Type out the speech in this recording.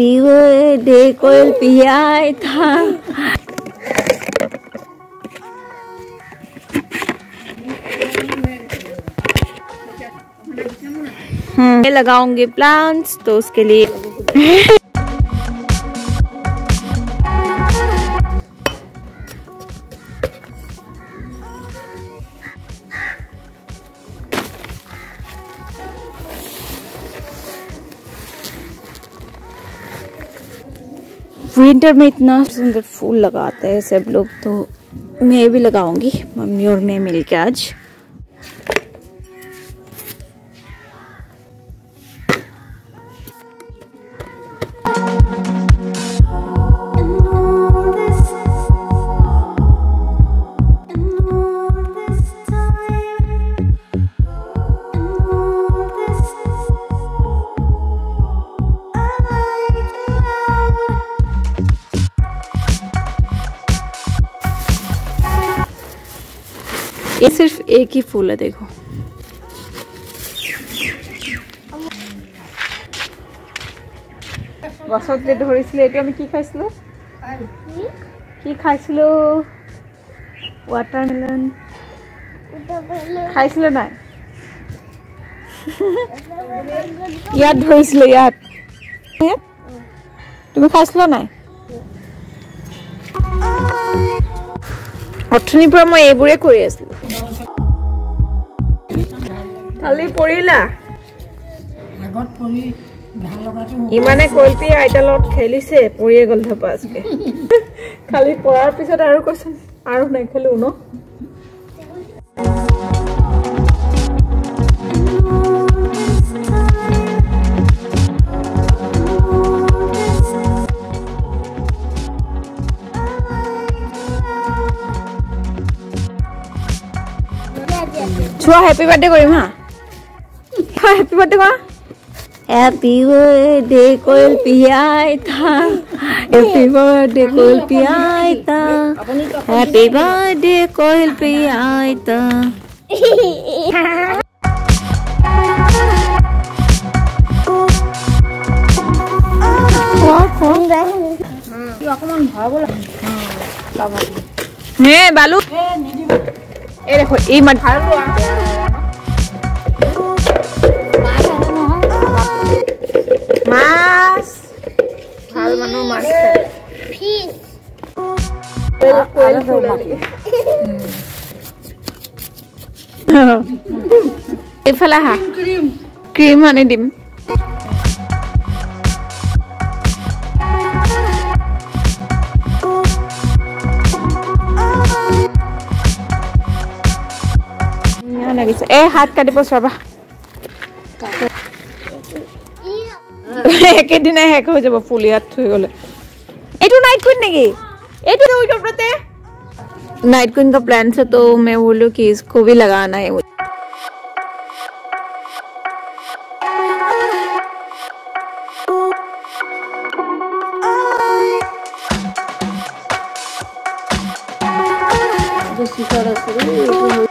Birthday कोयल पिया था। हम्म। लगाऊँगी plants तो उसके लिए विंटर में इतना सुंदर फूल लगाते हैं सब लोग तो मैं भी लगाऊँगी। मम्मी और मैं मिलके आज। ये सिर्फ एक ही फूल है देखो বছৰতে ধৰিছিলে এইটো আমি কি খাইছিলোঁ কি খাইছিলোঁ ৱাটাৰমেলন খাইছিলে নাই ইয়াত ধৰিছিলে ইয়াত ইয়াত? তুমি খাইছিলা নাই অথনিৰ পৰা মই এইবোৰে কৰি আছিলোঁ। কালি পৰিলা। আগত পৰি ভাল লগাটো ইমানে কল্পি আইতাৰ লগত খেলিছে পৰিয়ে গ'ল ধপাচকে। খালি পৰাৰ পিছত আৰু কৈছোন আৰু নেখেলো ন? ছোয়া হ্যাপি বার্থডে করিম হ্যাঁ? হ্যাপি বার্থডে কর। হ্যাপি বার্থডে কল পিয়াই তা হ্যাপি বার্থডে কল পিয়াই তা হ্যাপি বার্থডে কোয়েল পিয়াই তা হ্যাঁ বলা হে বালু। ê Em là Thủy mình phải luôn. Mas. Halo mano mas Peace. Halo mano mas Em phải là hả? Cream Cream. Honey dim লাগিছে এ হাত কাটিব চাবা একেদিনাই শেষ হৈ যাব ফুল ইয়াত থৈ গ'লে এইটো नाइट क्वीन नेकी এইটো तो ऊपर पे नाइट क्वीन का प्लान था तो मैं बोलूँ कि इसको भी लगाना है मुझे যে শিখৰ আছিলে এইটো